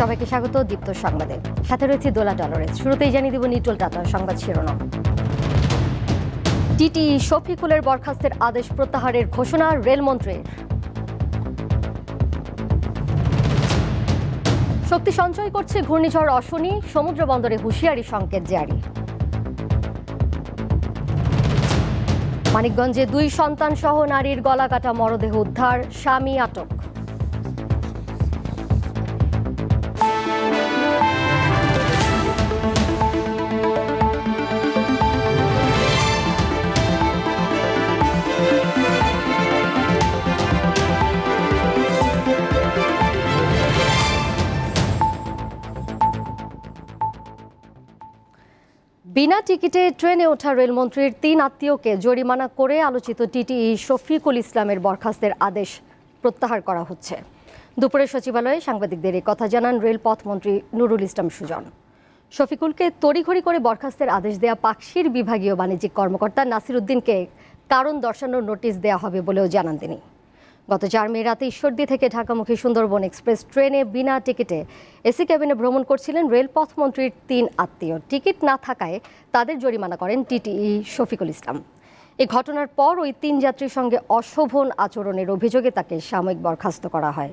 সবাইকে স্বাগত দীপ্ত সংবাদে। সাথে রয়েছে দোলা ডলারেস শুরুতেই জানিয়ে দেব নিটল টাটার সংবাদ শিরোনাম। টিটি শফিকুলের বরখাস্তের আদেশ প্রত্যাহারের ঘোষণা রেলমন্ত্রীর। শক্তি সঞ্চয় করছে ঘূর্ণিঝড় অশনি, সমুদ্র বন্দরে হুঁশিয়ারি সংকেত জারি। মানিকগঞ্জে দুই সন্তান সহ নারীর গলাকাটা মরদেহ উদ্ধার, স্বামী আটক। বিনা টিকিটে ট্রেনে ওঠা রেলমন্ত্রীর তিন আত্মীয়কে জরিমানা করে আলোচিত টিটিই শফিকুল ইসলামের বরখাস্তের আদেশ প্রত্যাহার করা হচ্ছে। দুপুরে সচিবালয়ে সাংবাদিকদের এই কথা জানান রেলপথ মন্ত্রী নুরুল ইসলাম সুজন। শফিকুলকে তড়িঘড়ি করে বরখাস্তের আদেশ দেয়া পাকশির বিভাগীয় বাণিজ্যিক কর্মকর্তা নাসির উদ্দিনকে কারণ দর্শানোর নোটিশ দেওয়া হবে বলেও জানান তিনি। গত চার মে রাতে ঈশ্বরদী থেকে ঢাকামুখী সুন্দরবন এক্সপ্রেস ট্রেনে বিনা টিকিটে এসি ক্যাবিনে ভ্রমণ করছিলেন রেলপথ মন্ত্রীর তিন আত্মীয়। টিকিট না থাকায় তাদের জরিমানা করেন টিটিই শফিকুল ইসলাম। এই ঘটনার পর ওই তিন যাত্রীর সঙ্গে অশোভন আচরণের অভিযোগে তাকে সাময়িক বরখাস্ত করা হয়।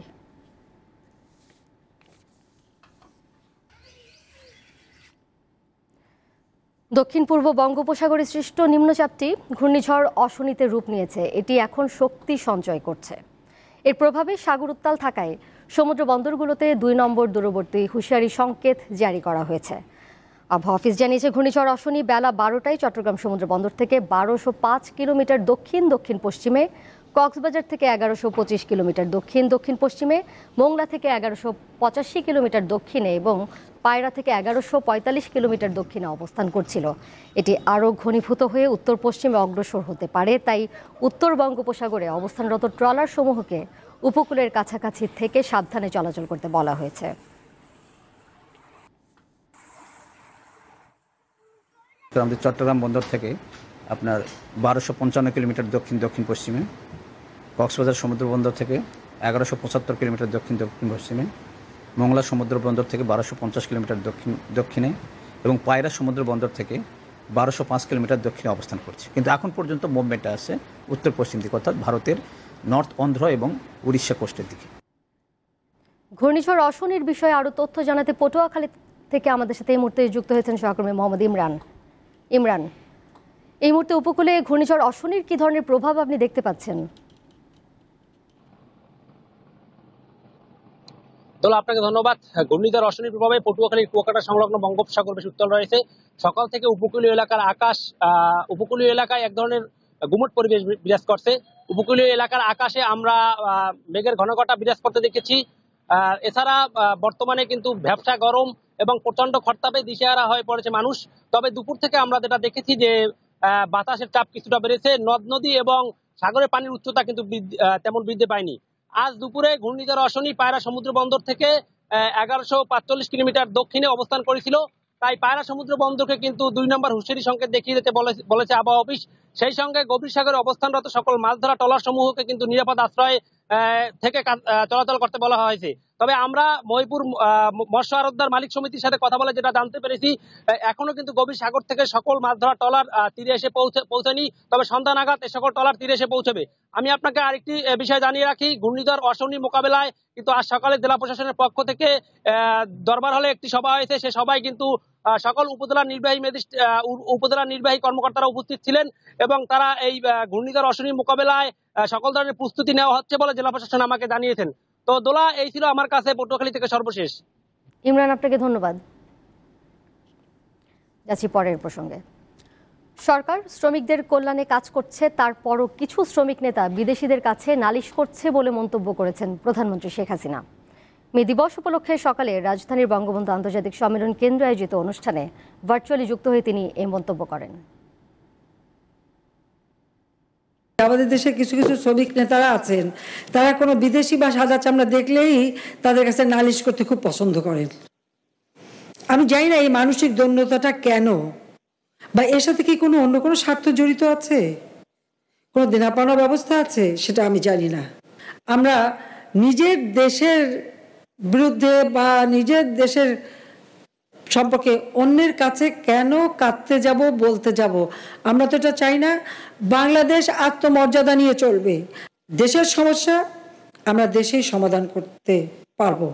দক্ষিণ পূর্ব বঙ্গোপসাগরে সৃষ্ট নিম্নচাপটি ঘূর্ণিঝড় অশনিতে রূপ নিয়েছে। এটি এখন শক্তি সঞ্চয় করছে। এর প্রভাবে সাগর উত্তাল থাকায় সমুদ্র বন্দরগুলোতে দুই নম্বর দূরবর্তী হুঁশিয়ারি সংকেত জারি করা হয়েছে। আবহাওয়া অফিস জানিয়েছে, ঘূর্ণিঝড় অশনি বেলা বারোটায় চট্টগ্রাম সমুদ্র বন্দর থেকে বারোশো পাঁচ কিলোমিটার দক্ষিণ দক্ষিণ পশ্চিমে কক্সবাজার থেকে এগারোশো পঁচিশ কিলোমিটার দক্ষিণ দক্ষিণ পশ্চিমে, মোংলা থেকে এগারোশো পঁচাশি কিলোমিটার দক্ষিণে এবং পায়রা থেকে এগারোশো পঁয়তাল্লিশ কিলোমিটার দক্ষিণে অবস্থান করছিল। এটি আরও ঘনীভূত হয়ে উত্তর পশ্চিমে অগ্রসর হতে পারে, তাই উত্তর বঙ্গোপসাগরে অবস্থানরত ট্রলার সমূহকে উপকূলের কাছাকাছি থেকে সাবধানে চলাচল করতে বলা হয়েছে। আমাদের চট্টগ্রাম বন্দর থেকে আপনার বারোশো পঞ্চান্ন কিলোমিটার দক্ষিণ দক্ষিণ পশ্চিমে। কক্সবাজার সমুদ্র বন্দর থেকে এগারোশো পঁচাত্তর কিলোমিটার দক্ষিণ দক্ষিণ পশ্চিমে, মংলা সমুদ্র বন্দর থেকে বারোশো পঞ্চাশ কিলোমিটার দক্ষিণ, দক্ষিণে এবং পায়রা সমুদ্র বন্দর থেকে বারোশো পাঁচ কিলোমিটার দক্ষিণে অবস্থান করছে। কিন্তু এখন পর্যন্ত মুভমেন্টটা আছে উত্তর পশ্চিম দিকে, অর্থাৎ ভারতের নর্থ অন্ধ্র এবং উড়িষ্যা কোস্টের দিকে। ঘূর্ণিঝড় অশনির বিষয়ে আরও তথ্য জানাতে পটুয়াখালী থেকে আমাদের সাথে এই মুহূর্তে যুক্ত হয়েছেন সহকর্মী মোহাম্মদ ইমরান। ইমরান, এই মুহূর্তে উপকূলে ঘূর্ণিঝড় অশনির কি ধরনের প্রভাব আপনি দেখতে পাচ্ছেন? দোলা, আপনাকে ধন্যবাদ। ঘূর্ণিঝড় অশনির প্রভাবে পটুয়াখালীর কুয়াকাটা সংলগ্ন বঙ্গোপসাগর বেশ উত্তল রয়েছে। সকাল থেকে উপকূলীয় এলাকার আকাশ উপকূলীয় এলাকায় এক ধরনের গুমট পরিবেশ বিরাজ করছে। উপকূলীয় এলাকার আকাশে আমরা মেঘের ঘনঘটা বিরাজ করতে দেখেছি। এছাড়া বর্তমানে কিন্তু ব্যবসা গরম এবং প্রচণ্ড খরতাপে দিশেহারা হয়ে পড়েছে মানুষ। তবে দুপুর থেকে আমরা যেটা দেখেছি যে বাতাসের চাপ কিছুটা বেড়েছে। নদ, নদী এবং সাগরের পানির উচ্চতা কিন্তু তেমন বৃদ্ধি পায়নি। আজ দুপুরে ঘূর্ণিঝড় অশনি পায়রা সমুদ্র বন্দর থেকে এগারোশো পাঁচচল্লিশ কিলোমিটার দক্ষিণে অবস্থান করেছিল। তাই পায়রা সমুদ্র বন্দরকে কিন্তু দুই নম্বর হুঁশিয়ারি সংকেত দেখিয়ে দিতে বলেছে আবহাওয়া অফিস। সেই সঙ্গে গভীর সাগরে অবস্থানরত সকল মাছ ধরা টলার সমূহকে কিন্তু নিরাপদ আশ্রয় থেকে চলাচল করতে বলা হয়েছে। তবে আমরা মহিপুর মৎস্য আরোদ্দার মালিক সমিতির সাথে কথা বলে যেটা জানতে পেরেছি এখনও কিন্তু গভীর সাগর থেকে সকল মাছ ধরা টলার তীরে এসে পৌঁছে, পৌঁছেনি। তবে সন্ধ্যা নাগাদ এ সকল টলার তীরে এসে পৌঁছবে। আমি আপনাকে আরেকটি বিষয় জানিয়ে রাখি, ঘূর্ণিঝড় অশনি মোকাবেলায় কিন্তু আজ সকালে জেলা প্রশাসনের পক্ষ থেকে দরবার হলে একটি সভা হয়েছে। সে সভায় কিন্তু সকল উপজেলা নির্বাহী উপজেলা নির্বাহী কর্মকর্তারা উপস্থিত ছিলেন এবং তারা এই ঘূর্ণিঝড় অশনি মোকাবেলায় সকল ধরনের প্রস্তুতি নেওয়া হচ্ছে বলে জেলা প্রশাসন আমাকে জানিয়েছেন। তো দোলা, এই ছিল আমার কাছে পটুয়াখালী থেকে সর্বশেষ। ইমরান, আপনাকে ধন্যবাদ। যাচ্ছি পরের প্রসঙ্গে। সরকার শ্রমিকদের কল্যাণে কাজ করছে, তারপরও কিছু শ্রমিক নেতা বিদেশিদের কাছে নালিশ করছে বলে মন্তব্য করেছেন প্রধানমন্ত্রী শেখ হাসিনা। মে দিবস উপলক্ষে সকালে রাজধানীর বঙ্গবন্ধু আন্তর্জাতিক সম্মেলন কেন্দ্র আয়োজিত অনুষ্ঠানে ভার্চুয়ালি যুক্ত হয়ে তিনি এই মন্তব্য করেন। আমাদের দেশে কিছু কিছু শ্রমিক নেতারা আছেন, তারা কোনো বিদেশি বা সাদা চামড়া দেখলেই তাদের কাছে নালিশ করতে খুব পছন্দ করেন। আমি জানি না এই মানসিক দৈন্যতাটা কেন, বা এর সাথে কি কোনো অন্য কোনো স্বার্থ জড়িত আছে? কোনো দেনাপাওনা ব্যবস্থা আছে? সেটা আমি জানি না। আমরা নিজের দেশের বিরুদ্ধে বা নিজের দেশের সম্পর্কে অন্যের কাছে কেন কাঁদতে যাব, বলতে যাব? আমরা তো এটা চাই না। বাংলাদেশ আত্মমর্যাদা নিয়ে চলবে। দেশের সমস্যা আমরা দেশেই সমাধান করতে পারব।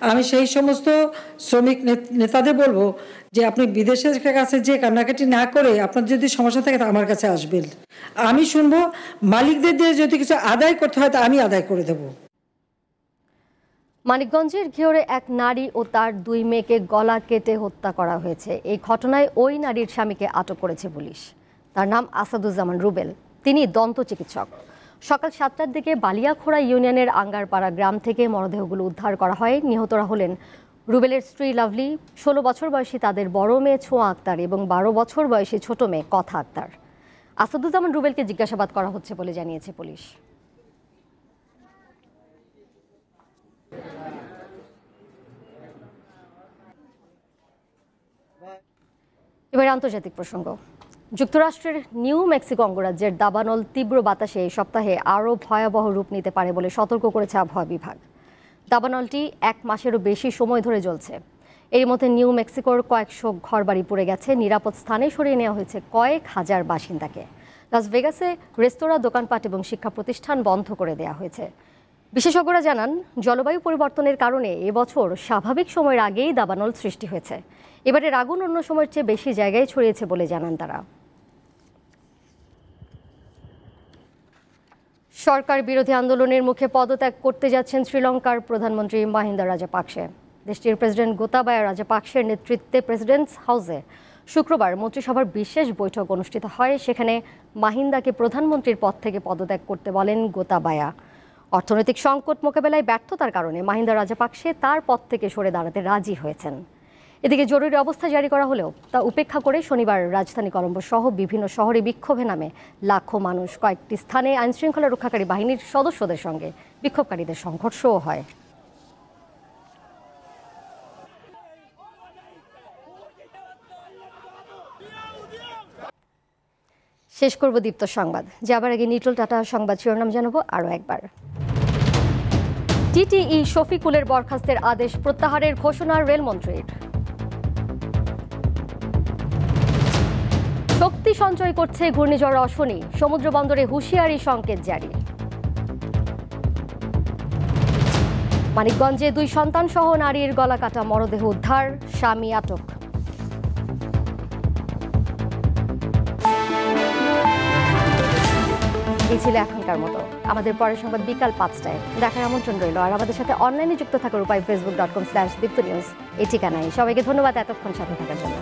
আমি সেই সমস্ত শ্রমিক নেত- নেতাদের বলব যে, আপনি বিদেশের কাছে যে কান্নাকাটি না করে আপনার যদি সমস্যা থাকে, তা আমার কাছে আসবেন। আমি শুনব, মালিকদের দিয়ে যদি কিছু আদায় করতে হয়, তা আমি আদায় করে দেবো। মানিকগঞ্জের ঘিওরে এক নারী ও তার দুই মেয়েকে গলা কেটে হত্যা করা হয়েছে। এই ঘটনায় ওই নারীর স্বামীকে আটক করেছে পুলিশ। তার নাম আসাদুজ্জামান রুবেল। তিনি দন্ত চিকিৎসক। সকাল সাতটার দিকে বালিয়াখোড়া ইউনিয়নের আঙ্গারপাড়া গ্রাম থেকে মরদেহগুলো উদ্ধার করা হয়। নিহতরা হলেন রুবেলের স্ত্রী লাভলি। ষোলো বছর বয়সী তাদের বড় মেয়ে ছোঁয়া আক্তার এবং বারো বছর বয়সী ছোট মেয়ে কথা আক্তার। আসাদুজ্জামান রুবেলকে জিজ্ঞাসাবাদ করা হচ্ছে বলে জানিয়েছে পুলিশ। এবার আন্তর্জাতিক প্রসঙ্গ। যুক্তরাষ্ট্রের নিউ মেক্সিকো অঙ্গরাজ্যের দাবানল তীব্র বাতাসে এই সপ্তাহে আরও ভয়াবহ রূপ নিতে পারে বলে সতর্ক করেছে আবহাওয়া বিভাগ। দাবানলটি এক মাসেরও বেশি সময় ধরে জ্বলছে। এর মধ্যে নিউ মেক্সিকোর কয়েকশো ঘরবাড়ি পুড়ে গেছে। নিরাপদ স্থানে সরিয়ে নেওয়া হয়েছে কয়েক হাজার বাসিন্দাকে। লাস ভেগাসে রেস্তোরাঁ, দোকানপাট এবং শিক্ষা প্রতিষ্ঠান বন্ধ করে দেওয়া হয়েছে। বিশেষজ্ঞরা জানান, জলবায়ু পরিবর্তনের কারণে এবছর স্বাভাবিক সময়ের আগেই দাবানল সৃষ্টি হয়েছে। এবারের আগুন অন্য সময়ের চেয়ে বেশি জায়গায় ছড়িয়েছে বলে জানান তারা। সরকার বিরোধী আন্দোলনের মুখে পদত্যাগ করতে যাচ্ছেন শ্রীলঙ্কার প্রধানমন্ত্রী মাহিন্দা রাজাপাকসে। দেশটির প্রেসিডেন্ট গোতাবায়া রাজাপাকসের নেতৃত্বে প্রেসিডেন্টস হাউসে শুক্রবার মন্ত্রিসভার বিশেষ বৈঠক অনুষ্ঠিত হয়। সেখানে মাহিন্দাকে প্রধানমন্ত্রীর পদ থেকে পদত্যাগ করতে বলেন গোতাবায়া। অর্থনৈতিক সংকট মোকাবেলায় ব্যর্থতার কারণে মাহিন্দা রাজাপাকসে তার পদ থেকে সরে দাঁড়াতে রাজি হয়েছেন। এদিকে জরুরি অবস্থা জারি করা হলেও তা উপেক্ষা করে শনিবার রাজধানী কলম্বো সহ বিভিন্ন শহরে বিক্ষোভে নামে লাখো মানুষ কয়েকটি স্থানে আইনশৃঙ্খলা রক্ষাকারী বাহিনীর সদস্যদের সঙ্গে বিক্ষোভকারীদের সংঘর্ষও হয়। শেষ করব দীপ্ত সংবাদ। যাবার আগে নিটল টাটা সংবাদ শিরোনাম জানাব আরও একবার। টিটিই শফিকুলের বরখাস্তের আদেশ প্রত্যাহারের ঘোষণা রেলমন্ত্রীর। শক্তি সঞ্চয় করছে ঘূর্ণিঝড় অশনি, সমুদ্র বন্দরে হুঁশিয়ারি সংকেত জারি। মানিকগঞ্জে দুই সন্তান সহ নারীর গলা কাটা মরদেহ উদ্ধার, স্বামী আটক। এই ছিল এখনকার মতো। আমাদের পরের সংবাদ বিকাল পাঁচটায়। দেখার আমন্ত্রণ রইল। আর আমাদের সাথে অনলাইনে যুক্ত থাকার উপায় facebook dot com slash Deepto news এই ঠিকানায়। সবাইকে ধন্যবাদ এতক্ষণ সাথে থাকার জন্য।